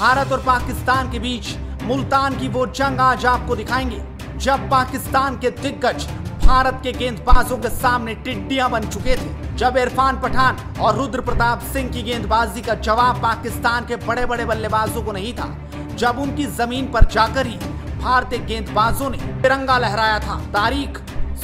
भारत और पाकिस्तान के बीच मुल्तान की वो जंग आज आपको दिखाएँगे, जब पाकिस्तान के दिग्गज भारत के गेंदबाजों के सामने टिड्डियाँ बन चुके थे, जब इरफान पठान और रुद्र प्रताप सिंह की गेंदबाजी का जवाब पाकिस्तान के बड़े बड़े बल्लेबाजों को नहीं था, जब उनकी ज़मीन पर जाकर ही भारतीय गेंदबाजों ने तिरंगा लहराया था। तारीख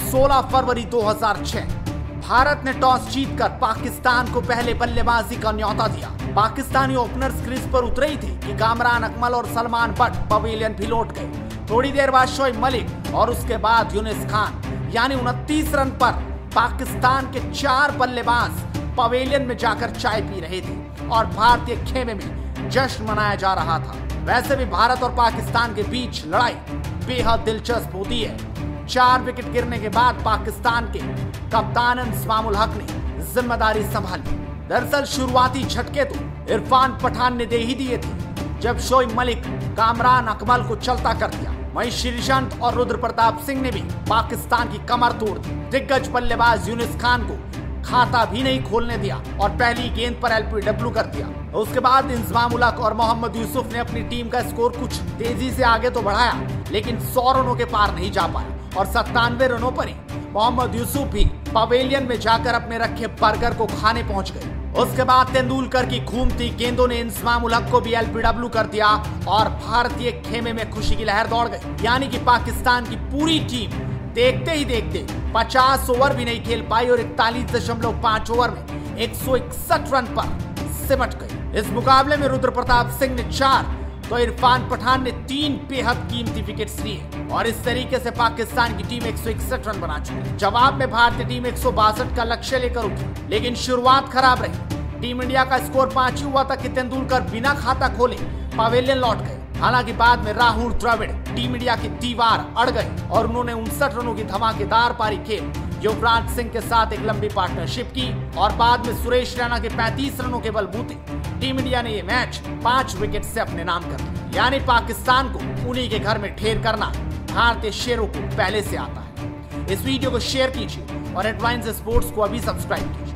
16 फरवरी 2006 भारत ने टॉस जीतकर पाकिस्तान को पहले बल्लेबाजी का न्यौता दिया। पाकिस्तानी ओपनर्स क्रीज पर उतरे ही थे कि कामरान अकमल और सलमान बट पवेलियन भी लौट गए। थोड़ी देर बाद शोएब मलिक और उसके बाद यूनिस खान, यानी उनतीस रन पर पाकिस्तान के चार बल्लेबाज पवेलियन में जाकर चाय पी रहे थे और भारतीय खेमे में जश्न मनाया जा रहा था। वैसे भी भारत और पाकिस्तान के बीच लड़ाई बेहद दिलचस्प होती है। चार विकेट गिरने के बाद पाकिस्तान के कप्तान इस्मामुल हक ने ज़िम्मेदारी संभाली। दरअसल शुरुआती झटके तो इरफान पठान ने दे ही दिए थे, जब शोएब मलिक कामरान अकमल को चलता कर दिया। वहीं श्रीशंत और रुद्र प्रताप सिंह ने भी पाकिस्तान की कमर तोड़ दी। दिग्गज बल्लेबाज यूनिस खान को खाता भी नहीं खोलने दिया और पहली गेंद पर एलपीडब्ल्यू कर दिया। उसके बाद इंजमाम उलक और मोहम्मद यूसुफ ने अपनी टीम का स्कोर कुछ तेज़ी से आगे तो बढ़ाया, लेकिन सौ रनों के पार नहीं जा पाया। और सत्तानवे रनों पर ही मोहम्मद यूसुफ भी पवेलियन में जाकर अपने रखे बर्गर को खाने पहुँच गए। उसके बाद तेंदुलकर की घूमती गेंदों ने इंसमाम उलक को भी एलपीडब्ल्यू कर दिया और भारतीय खेमे में खुशी की लहर दौड़ गई। यानी कि पाकिस्तान की पूरी टीम देखते ही देखते 50 ओवर भी नहीं खेल पाई और इकतालीस दशमलव पाँच ओवर में एक सौ इकसठ रन पर सिमट गई। इस मुकाबले में रुद्र प्रताप सिंह ने चार तो इरफान पठान ने तीन बेहद कीमती विकेट लिए और इस तरीके से पाकिस्तान की टीम एक सौ इकसठ रन बना चुकी जवाब में भारतीय टीम एक सौ बासठ का लक्ष्य लेकर उठी, लेकिन शुरुआत खराब रही। टीम इंडिया का स्कोर पाँच ही हुआ था कि तेंदुलकर बिना खाता खोले पवेलियन लौट गए। हालाँकि बाद में राहुल द्रविड़ टीम इंडिया की दीवार अड़ गई और उन्होंने उनसठ रनों की धमाकेदार पारी खेल युवराज सिंह के साथ एक लंबी पार्टनरशिप की और बाद में सुरेश रैना के 35 रनों के बलबूते। टीम इंडिया ने यह मैच पाँच विकेट से अपने नाम कर दिया। यानी पाकिस्तान को उन्हीं के घर में ठेर करना भारतीय शेरों को पहले से आता है। इस वीडियो को शेयर कीजिए और एडवाइंस स्पोर्ट्स को अभी सब्सक्राइब कीजिए।